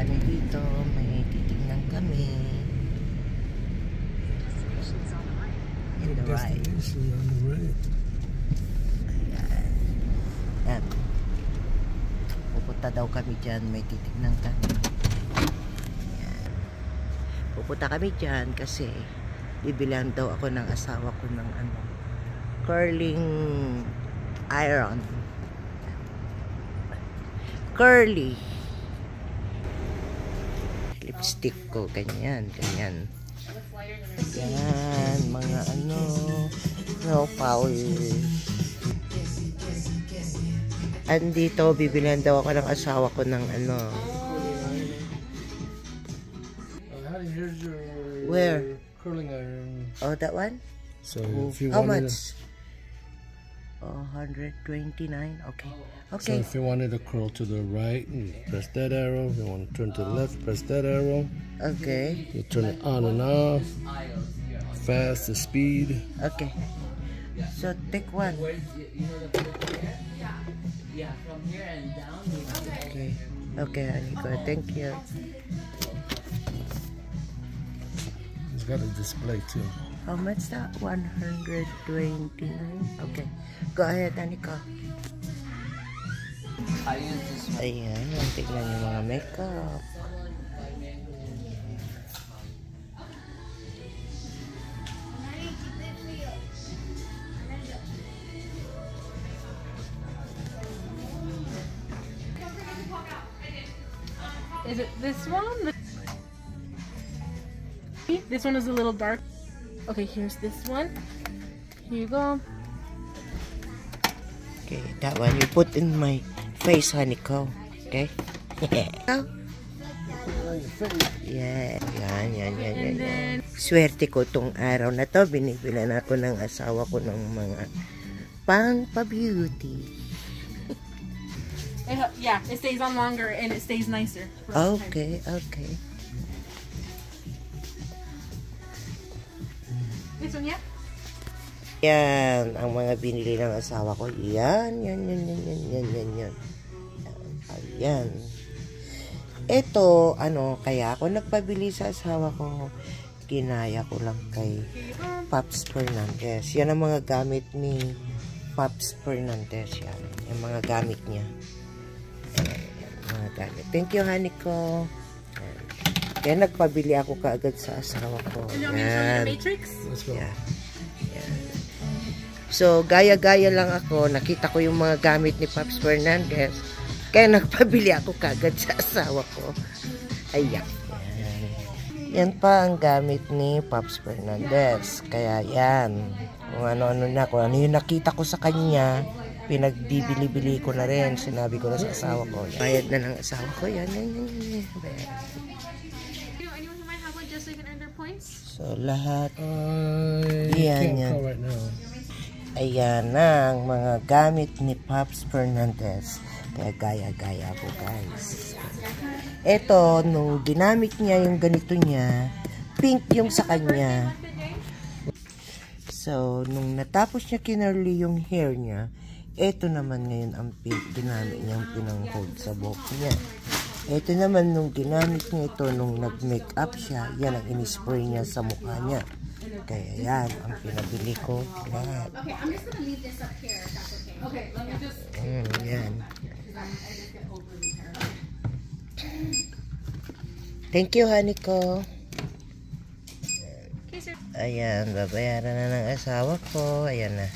kami dito. May titignan kami. In the right. Destination on the right. Ayan. Yan. Pupunta daw kami dyan. May titignan kami. Ayan. Pupunta kami dyan kasi bibilan daw ako ng asawa ko ng ano curling iron. Curly. Lipstick ko. Ganyan. Ganyan. Yan. Mga ano. No powder. Andito, bibilan daw ako ng asawa ko ng ano. Where? curling iron. Oh, that one? So if you How much? Oh, 129. Okay. A, so Okay. if you wanted to curl to the right, you press that arrow. If you want to turn to the oh. left, press that arrow. Okay. You turn it on and off. Fast, the speed. Okay. So, take one. Yeah, from here and down. Okay. Okay, Aniko. Thank you. It's got a display too. How much that? 129. Okay. Go ahead, Aniko. I use this one. Ayan. Tignan yung mga makeup. Is it this one? This one is a little dark. Okay, here's this one. Here you go. Okay, that one you put in my face, Haniko. Okay? Oh. yeah, yan, yan, yan, yan, yan. Swerte ko tong araw na to. Binibilan ako ng asawa ko ng mga pang pa-beauty. uh, yeah, it stays on longer and it stays nicer. Okay, okay. One, yeah. Yan, ang mga binili ng asawa ko. Yan, yan, yan, yan, yan, yan, yan, yan. Ayan. Ito, ano, kaya ako nagpabili sa asawa ko. Ginaya ko lang kay. Pops Fernandez. Yan ang mga gamit ni Pops Fernandez. Yan. Yung mga gamit niya. Ayan, yan, mga gamit. Thank you, Haniko. Ayan. Kaya nagpabili ako kaagad sa asawa ko. Yan. Yeah. Yan. So, gaya-gaya lang ako. Nakita ko yung mga gamit ni Pops Fernandez. Kaya nagpabili ako kagad sa asawa ko. Ayan. Yan. Yan pa ang gamit ni Pops Fernandez. Kaya yan. Kung ano-ano na. Kung ano yung nakita ko sa kanya, pinagbibili-bili ko na rin. Sinabi ko na sa asawa ko. Bayad na ng asawa ko. Yan, yan, yan. yan. So, lahat I Yan, yan. right now. Ayan na ang mga gamit ni Pops Fernandez. Kaya gaya-gaya po guys. Ito, nung ginamit niya yung ganito niya, pink yung sa kanya. So, nung natapos niya kinurly yung hair niya, ito naman ngayon ang pink ginamit niyang pinang-hold sa buhok niya. Ito naman nung ginamit niya ito nung nag-make up siya, yan ang inispray niya sa mukha niya. Kaya yan ang pinabili ko lahat. Okay, I'm just gonna leave this up here if that's okay. Okay, let me just. Mm, yan. Thank you, honey ko. Okay, sir. Ayan, babayaran na ng asawa ko. Ayan na.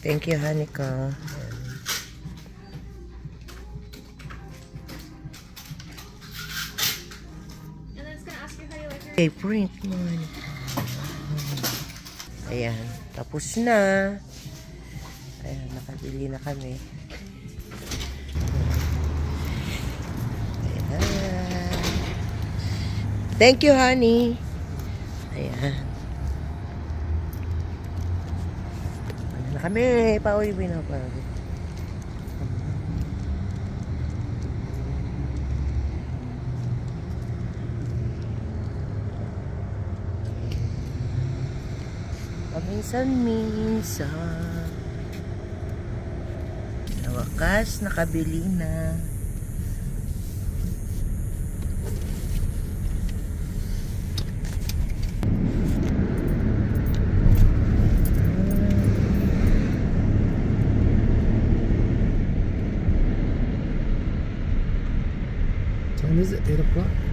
Thank you, honey Okay, print mo. Ayan, tapos na. Ayan, nakabili na kami. Ayan. Thank you, honey. Ayan. Ano na kami? Pauwi na pa. paminsan-minsan. Nawakas, nakabili na. Time is it? 8 o'clock?